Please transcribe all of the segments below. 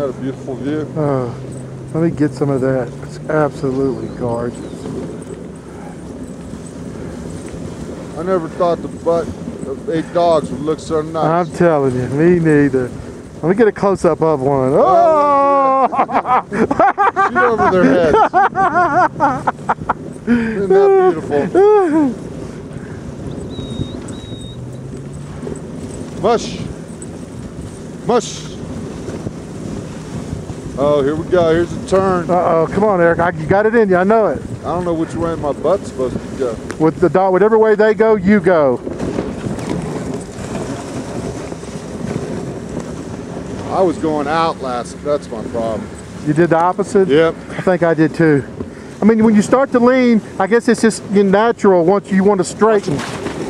that a beautiful view? Oh, uh, let me get some of that. It's absolutely gorgeous. I never thought the butt of eight dogs would look so nice. I'm telling you, me neither. Let me get a close up of one. Oh! oh! Shoot over their heads. Isn't that beautiful? Mush. Mush. Oh, here we go. Here's a turn. Uh oh, come on, Eric. I, you got it in you. I know it. I don't know which way my butt's supposed to go. With the dot, whatever way they go, you go. I was going out last. That's my problem. You did the opposite. Yep. I think I did too. I mean, when you start to lean, I guess it's just natural once you want to straighten,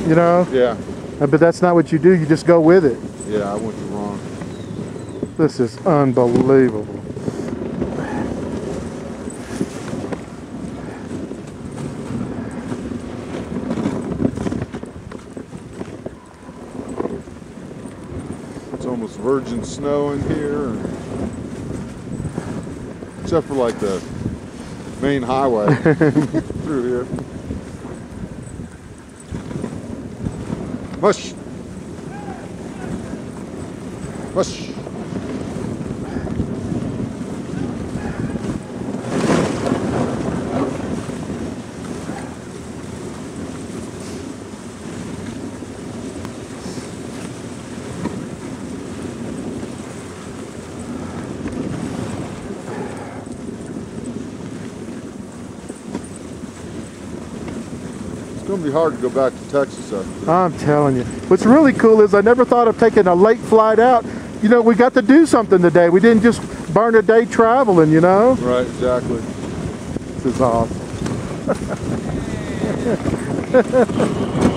you know. Yeah. Uh, But that's not what you do. You just go with it. Yeah, I went the wrong. This is unbelievable. It's almost virgin snow in here. Except for like the main highway through here. Mush. Mush. Going to be hard to go back to Texas after. I'm telling you. What's really cool is I never thought of taking a late flight out. You know, we got to do something today. We didn't just burn a day traveling, you know? Right, exactly. This is awesome.